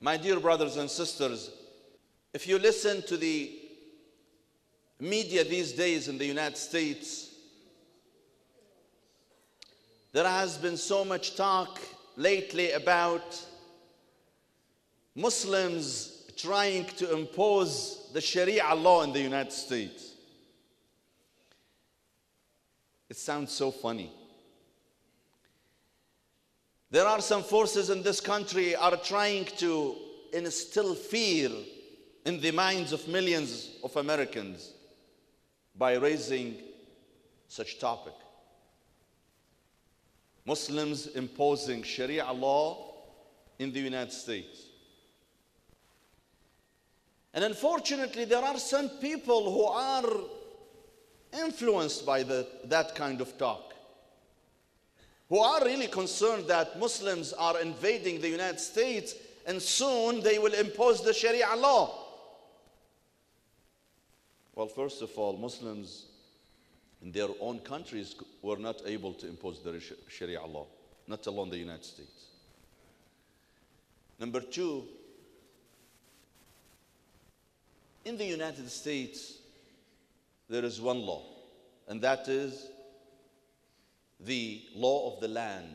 My dear brothers and sisters, if you listen to the media these days in the United States, there has been so much talk lately about Muslims trying to impose the Sharia law in the United States. It sounds so funny. There are some forces in this country are trying to instill fear in the minds of millions of Americans by raising such topic. Muslims imposing Sharia law in the United States. And unfortunately, there are some people who are influenced by the, that kind of talk who are really concerned that Muslims are invading the United States and soon they will impose the Sharia law. Well, first of all, Muslims in their own countries were not able to impose the Sharia law, not alone the United States. Number two, in the United States, there is one law, and that is the law of the land.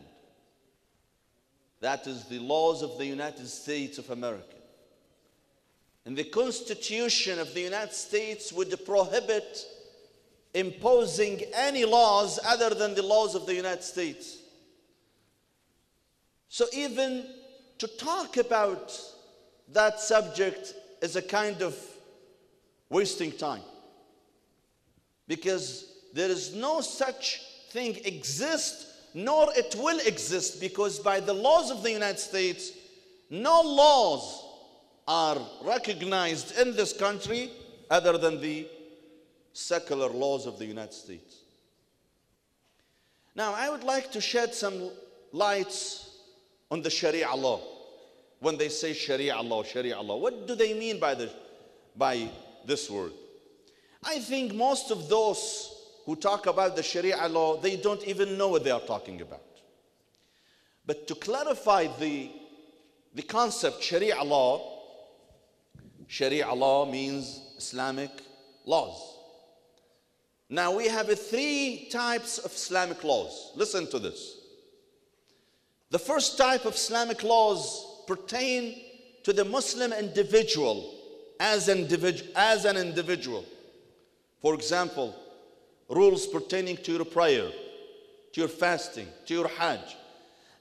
That is the laws of the United States of America. And the Constitution of the United States would prohibit imposing any laws other than the laws of the United States. So even to talk about that subject is a kind of wasting time because there is no such thing exist, nor it will exist, because by the laws of the United States, no laws are recognized in this country other than the secular laws of the United States. Now, I would like to shed some lights on the Sharia law. When they say Sharia law, Sharia law, what do they mean by, the, by this word? I think most of those who talk about the Sharia law, they don't even know what they are talking about. But to clarify the, the concept Sharia law, Sharia law means Islamic laws. Now we have three types of Islamic laws. Listen to this. The first type of Islamic laws pertain to the Muslim individual as as an individual. For example, rules pertaining to your prayer, to your fasting, to your hajj.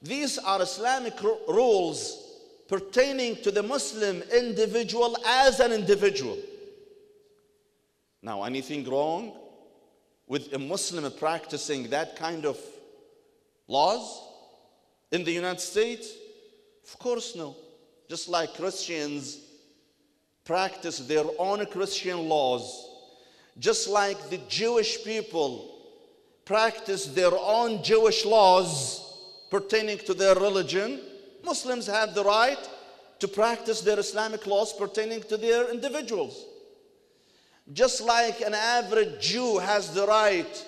These are Islamic rules pertaining to the Muslim individual as an individual. Now, anything wrong with a Muslim practicing that kind of laws in the United States? Of course, no. Just like Christians practice their own Christian laws just like the Jewish people practice their own Jewish laws pertaining to their religion, Muslims have the right to practice their Islamic laws pertaining to their individuals. Just like an average Jew has the right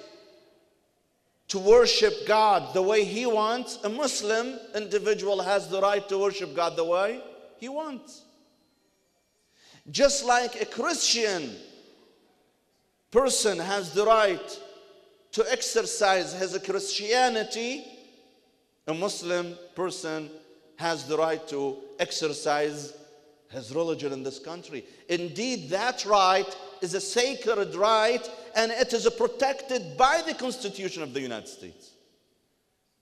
to worship God the way he wants, a Muslim individual has the right to worship God the way he wants. Just like a Christian person has the right to exercise his Christianity, a Muslim person has the right to exercise his religion in this country. Indeed, that right is a sacred right and it is protected by the Constitution of the United States.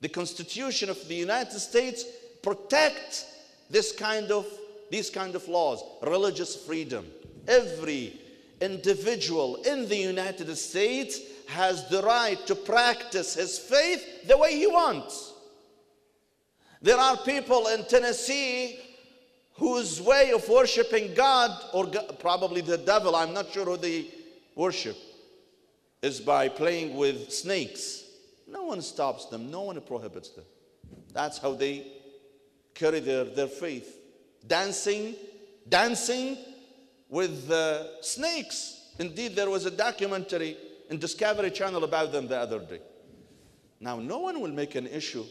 The Constitution of the United States protects this kind of these kind of laws, religious freedom. Every individual in the United States has the right to practice his faith the way he wants. There are people in Tennessee whose way of worshiping God, or probably the devil, I'm not sure who they worship, is by playing with snakes. No one stops them, no one prohibits them. That's how they carry their, their faith. Dancing, dancing with uh, snakes. Indeed, there was a documentary in Discovery Channel about them the other day. Now, no one will make an issue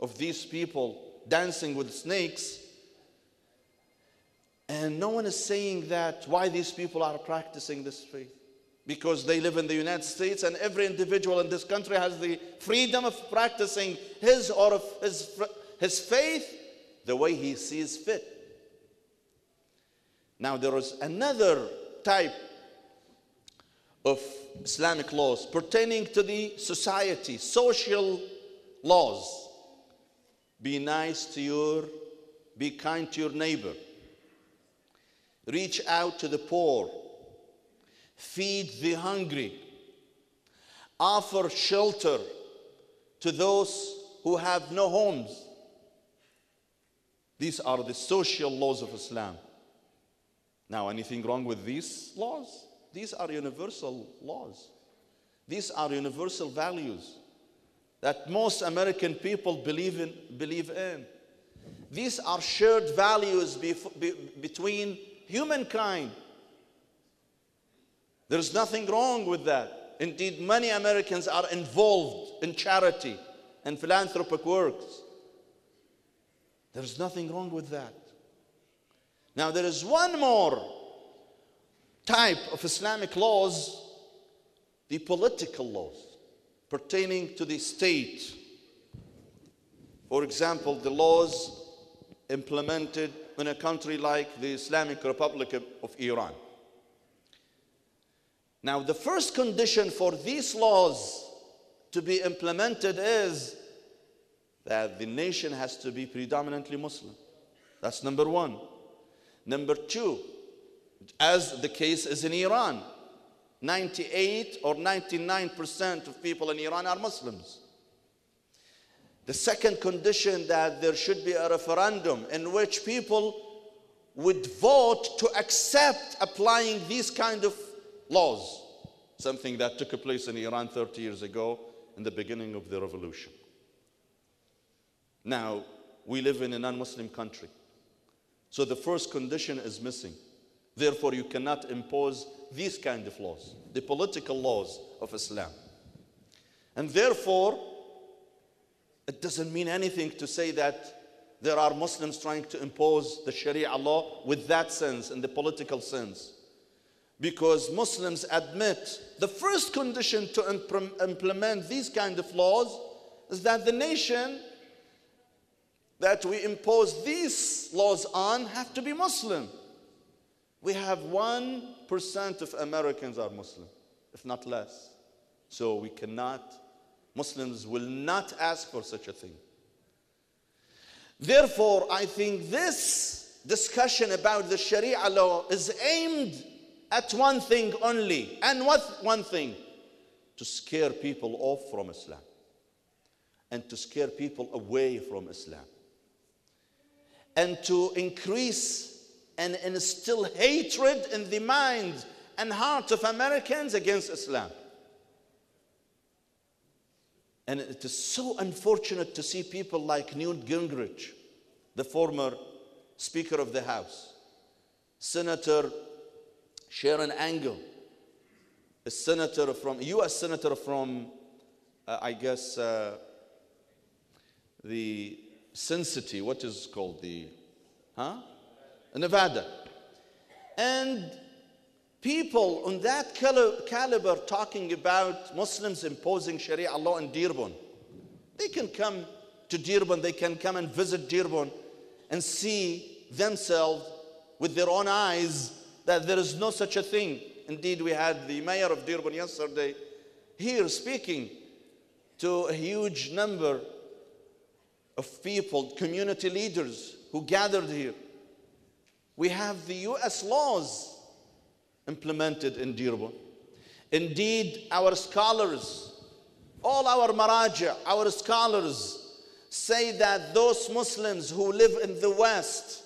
of these people dancing with snakes And no one is saying that why these people are practicing this faith. Because they live in the United States, and every individual in this country has the freedom of practicing his or his, his faith the way he sees fit. Now, there is another type of Islamic laws pertaining to the society, social laws. Be nice to your, be kind to your neighbor. Reach out to the poor. Feed the hungry. Offer shelter to those who have no homes. These are the social laws of Islam. Now, anything wrong with these laws? These are universal laws. These are universal values that most American people believe in. Believe in. These are shared values be, between humankind. There's nothing wrong with that. Indeed, many Americans are involved in charity and philanthropic works. There's nothing wrong with that. Now, there is one more type of Islamic laws the political laws pertaining to the state. For example, the laws implemented in a country like the Islamic Republic of Iran. Now, the first condition for these laws to be implemented is that the nation has to be predominantly Muslim. That's number one. Number two, as the case is in Iran, 98 or 99% of people in Iran are Muslims. The second condition that there should be a referendum in which people would vote to accept applying these kind of laws, something that took place in Iran 30 years ago in the beginning of the revolution. Now, we live in a non-Muslim country. So the first condition is missing. Therefore, you cannot impose these kind of laws, the political laws of Islam. And therefore, it doesn't mean anything to say that there are Muslims trying to impose the Sharia law with that sense, in the political sense. Because Muslims admit the first condition to imp implement these kind of laws is that the nation that we impose these laws on have to be Muslim. We have 1% of Americans are Muslim, if not less. So we cannot, Muslims will not ask for such a thing. Therefore, I think this discussion about the Sharia law is aimed at one thing only. And what one thing? To scare people off from Islam and to scare people away from Islam and to increase and instill hatred in the mind and heart of Americans against Islam. And it is so unfortunate to see people like Newt Gingrich, the former Speaker of the House, Senator Sharron Angle, a senator from, U.S. senator from, uh, I guess, uh, the City, what is called the, huh? Nevada. And people on that caliber talking about Muslims imposing Sharia law in Dearborn. They can come to Dearborn, they can come and visit Dearborn and see themselves with their own eyes that there is no such a thing. Indeed, we had the mayor of Dearborn yesterday here speaking to a huge number of people, community leaders who gathered here. We have the US laws implemented in Dearborn. Indeed, our scholars, all our maraja, our scholars say that those Muslims who live in the West,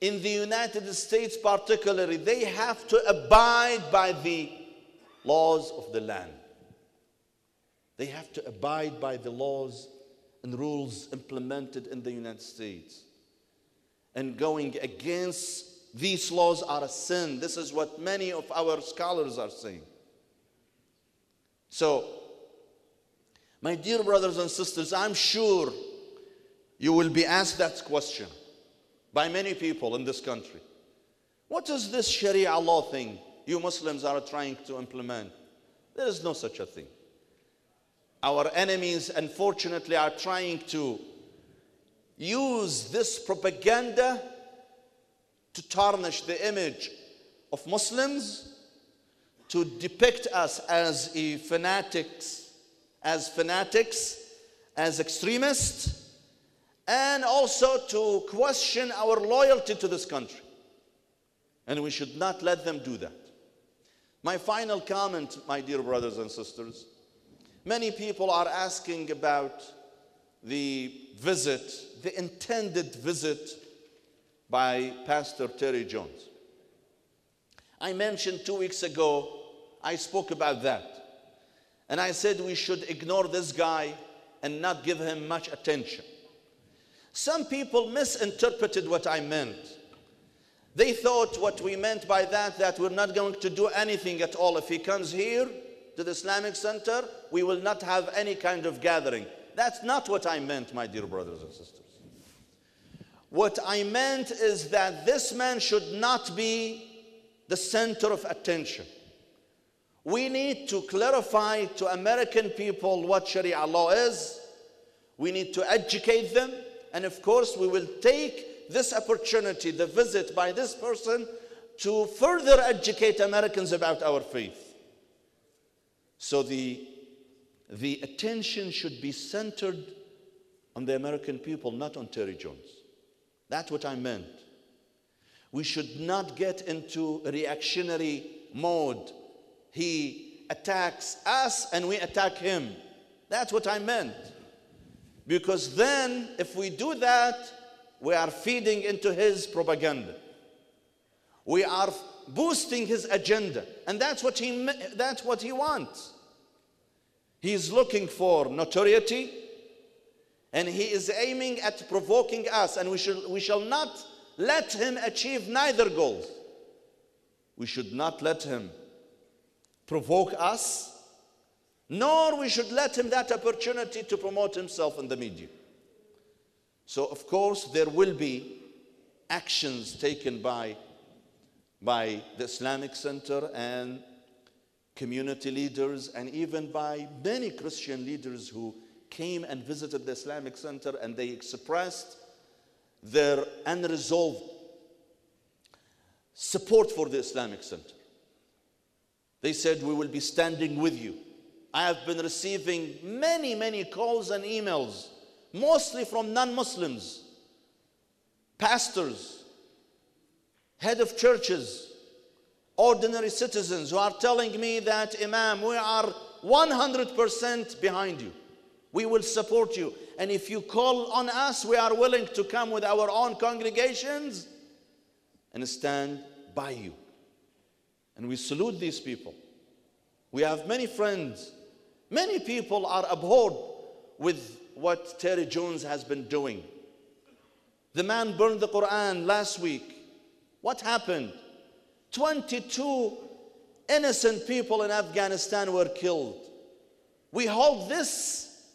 in the United States particularly, they have to abide by the laws of the land. They have to abide by the laws and rules implemented in the United States. And going against these laws are a sin. This is what many of our scholars are saying. So, my dear brothers and sisters, I'm sure you will be asked that question by many people in this country. What is this Sharia law thing you Muslims are trying to implement? There is no such a thing. Our enemies, unfortunately, are trying to use this propaganda to tarnish the image of Muslims, to depict us as fanatics, as fanatics, as extremists, and also to question our loyalty to this country. And we should not let them do that. My final comment, my dear brothers and sisters, many people are asking about the visit, the intended visit by Pastor Terry Jones. I mentioned two weeks ago, I spoke about that. And I said we should ignore this guy and not give him much attention. Some people misinterpreted what I meant. They thought what we meant by that, that we're not going to do anything at all. If he comes here to the Islamic Center, we will not have any kind of gathering. That's not what I meant, my dear brothers and sisters. What I meant is that this man should not be the center of attention. We need to clarify to American people what Sharia law is. We need to educate them. And of course, we will take this opportunity, the visit by this person, to further educate Americans about our faith. So the, the attention should be centered on the American people, not on Terry Jones. That's what I meant. We should not get into reactionary mode. He attacks us and we attack him. That's what I meant. Because then, if we do that, we are feeding into his propaganda. We are boosting his agenda. And that's what he, that's what he wants. He's looking for notoriety and he is aiming at provoking us, and we shall, we shall not let him achieve neither goals. We should not let him provoke us, nor we should let him that opportunity to promote himself in the media. So, of course, there will be actions taken by, by the Islamic Center and community leaders, and even by many Christian leaders who came and visited the Islamic Center and they expressed their unresolved support for the Islamic Center. They said, We will be standing with you. I have been receiving many, many calls and emails, mostly from non Muslims, pastors, head of churches, ordinary citizens who are telling me that, Imam, we are 100% behind you. We will support you. And if you call on us, we are willing to come with our own congregations and stand by you. And we salute these people. We have many friends. Many people are abhorred with what Terry Jones has been doing. The man burned the Quran last week. What happened? 22 innocent people in Afghanistan were killed. We hold this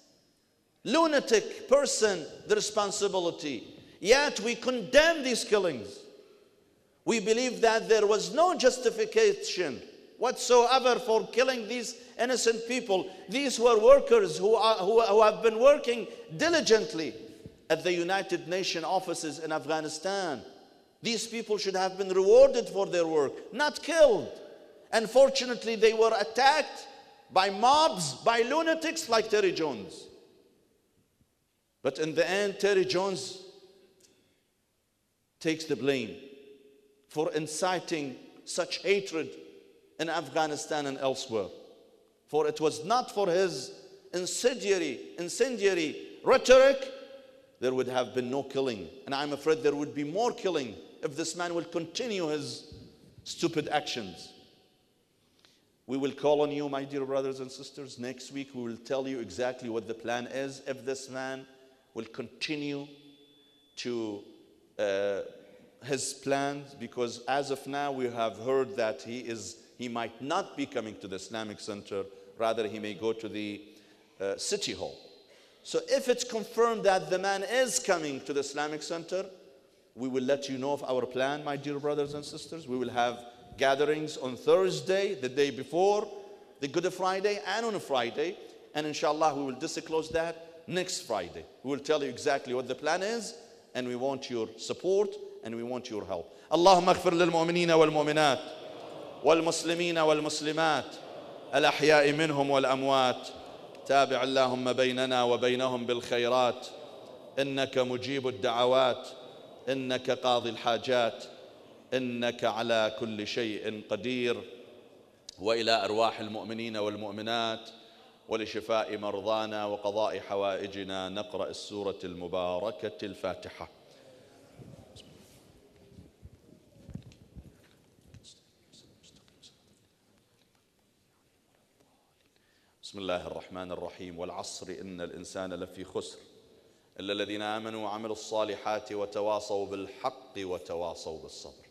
lunatic person the responsibility. Yet we condemn these killings. We believe that there was no justification whatsoever for killing these innocent people. These were workers who, are, who, who have been working diligently at the United Nations offices in Afghanistan. These people should have been rewarded for their work, not killed. Unfortunately, they were attacked by mobs, by lunatics like Terry Jones. But in the end, Terry Jones takes the blame for inciting such hatred in Afghanistan and elsewhere. For it was not for his incendiary, incendiary rhetoric, there would have been no killing. And I'm afraid there would be more killing if this man will continue his stupid actions. We will call on you, my dear brothers and sisters. Next week, we will tell you exactly what the plan is if this man will continue to uh, his plans because as of now we have heard that he is he might not be coming to the Islamic Center rather he may go to the uh, city hall so if it's confirmed that the man is coming to the Islamic Center we will let you know of our plan, my dear brothers and sisters. We will have gatherings on Thursday, the day before the Good Friday, and on a Friday. And inshallah, we will disclose that next Friday. We will tell you exactly what the plan is, and we want your support and we want your help. اللهم اغفر للمؤمنين والمؤمنات والمسلمين والمسلمات الأحياء منهم والأموات تابع اللهم بيننا وبينهم بالخيرات إنك مجيب الدعوات إنك قاضي الحاجات إنك على كل شيء قدير. وإلى أرواح المؤمنين والمؤمنات ولشفاء مرضانا وقضاء حوائجنا نقرأ السورة المباركة الفاتحة. بسم الله الرحمن الرحيم. والعصر إن الإنسان لفي خسر. إلا الذين آمنوا وعملوا الصالحات وتواصوا بالحق وتواصوا بالصبر.